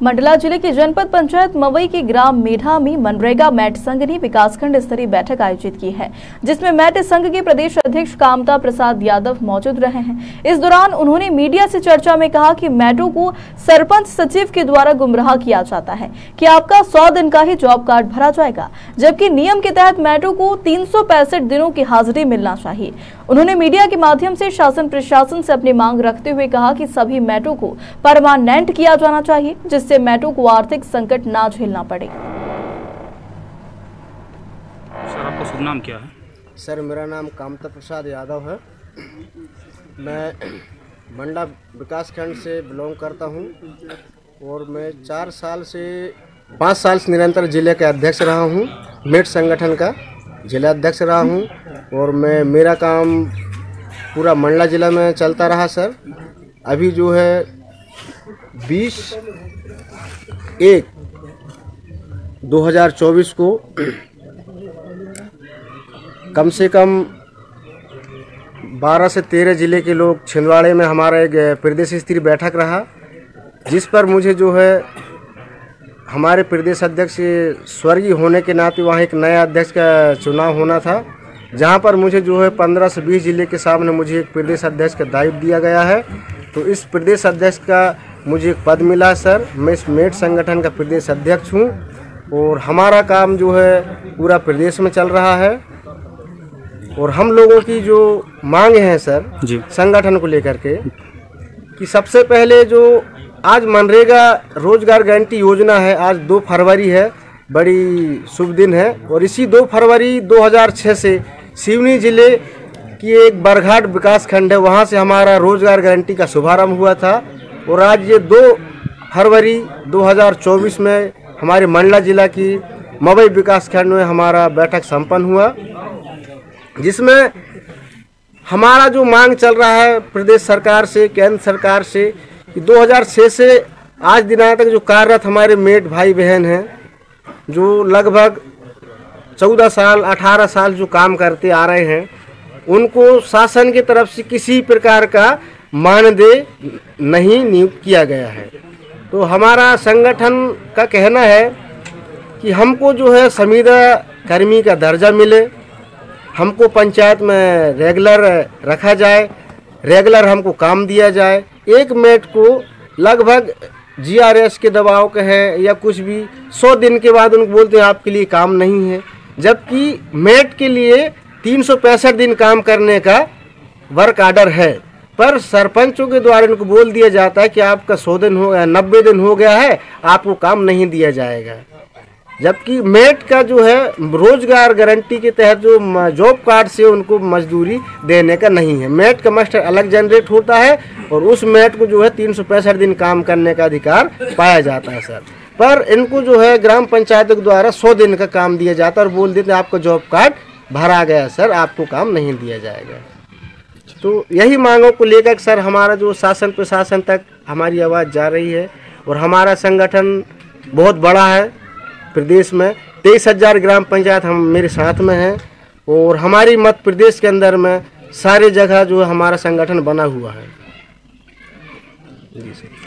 मंडला ज़िले की जनपद पंचायत मवई के ग्राम मेढा में मनरेगा मैट संघ ने विकासखंड स्तरीय बैठक आयोजित की है, जिसमें मैट संघ के प्रदेश अध्यक्ष कामता प्रसाद यादव मौजूद रहे हैं। इस दौरान उन्होंने मीडिया से चर्चा में कहा कि मैटो को सरपंच सचिव के द्वारा गुमराह किया जाता है कि आपका सौ दिन का ही जॉब कार्ड भरा जाएगा, जबकि नियम के तहत मैटो को तीन दिनों की हाजिरी मिलना चाहिए। उन्होंने मीडिया के माध्यम से शासन प्रशासन से अपनी मांग रखते हुए कहा कि सभी मैटो को परमानेंट किया जाना चाहिए जिससे मैटो को आर्थिक संकट ना झेलना पड़े। सर आपका शुभ नाम क्या है? सर मेरा नाम कामता प्रसाद यादव है। मैं मंडा विकास खंड से बिलोंग करता हूँ और मैं चार साल से पाँच साल से निरंतर ज़िले के अध्यक्ष रहा हूँ। मेट संगठन का जिला अध्यक्ष रहा हूँ और मैं मेरा काम पूरा मंडला जिला में चलता रहा सर। अभी जो है बीस एक 2024 को कम से कम 12 से 13 ज़िले के लोग छिंदवाड़े में हमारा एक प्रदेश स्तरीय बैठक रहा, जिस पर मुझे जो है हमारे प्रदेश अध्यक्ष स्वर्गीय होने के नाते वहाँ एक नया अध्यक्ष का चुनाव होना था। जहाँ पर मुझे जो है 15 से 20 ज़िले के सामने मुझे एक प्रदेश अध्यक्ष का दायित्व दिया गया है। तो इस प्रदेश अध्यक्ष का मुझे एक पद मिला सर। मैं इस मेट संगठन का प्रदेश अध्यक्ष हूँ और हमारा काम जो है पूरा प्रदेश में चल रहा है। और हम लोगों की जो मांग है सर जी। संगठन को लेकर के कि सबसे पहले जो आज मनरेगा रोज़गार गारंटी योजना है आज दो फरवरी है बड़ी शुभ दिन है। और इसी दो फरवरी 2006 से सिवनी ज़िले की एक बरघाट विकास खंड है, वहाँ से हमारा रोज़गार गारंटी का शुभारंभ हुआ था और आज ये दो फरवरी 2024 में हमारे मंडला जिला की मवई विकास खंड में हमारा बैठक संपन्न हुआ, जिसमें हमारा जो मांग चल रहा है प्रदेश सरकार से, केंद्र सरकार से, कि 2006 से आज दिनांक तक जो कार्यरत हमारे मेट भाई बहन हैं, जो लगभग 14 साल 18 साल जो काम करते आ रहे हैं, उनको शासन की तरफ़ से किसी प्रकार का मानदेय नहीं नियुक्त किया गया है। तो हमारा संगठन का कहना है कि हमको जो है संविदा कर्मी का दर्जा मिले, हमको पंचायत में रेगुलर रखा जाए, रेगुलर हमको काम दिया जाए। एक मेट को लगभग जीआरएस के दबाव के है या कुछ भी, सौ दिन के बाद उनको बोलते हैं, आपके लिए काम नहीं है। जबकि मेट के लिए तीन सौ पैंसठ दिन काम करने का वर्क आर्डर है। पर सरपंचों के द्वारा इनको बोल दिया जाता है कि आपका सौ दिन हो गया, नब्बे दिन हो गया है, आपको काम नहीं दिया जाएगा। जबकि मेट का जो है, रोज़गार गारंटी के तहत जो जॉब कार्ड से उनको मजदूरी देने का नहीं है। मेट का मास्टर अलग जनरेट होता है और उस मेट को जो है तीन सौ पैंसठ दिन काम करने का अधिकार पाया जाता है, सर। पर इनको जो है ग्राम पंचायत के द्वारा सौ दिन का काम दिया जाता है और बोल देते आपका जॉब कार्ड भरा गया सर, आपको काम नहीं दिया जाएगा। तो यही मांगों को लेकर सर हमारा जो शासन प्रशासन तक हमारी आवाज़ जा रही है और हमारा संगठन बहुत बड़ा है प्रदेश में। तेईस हज़ार ग्राम पंचायत हम मेरे साथ में हैं और हमारी मध्य प्रदेश के अंदर में सारे जगह जो हमारा संगठन बना हुआ है। जी, सर।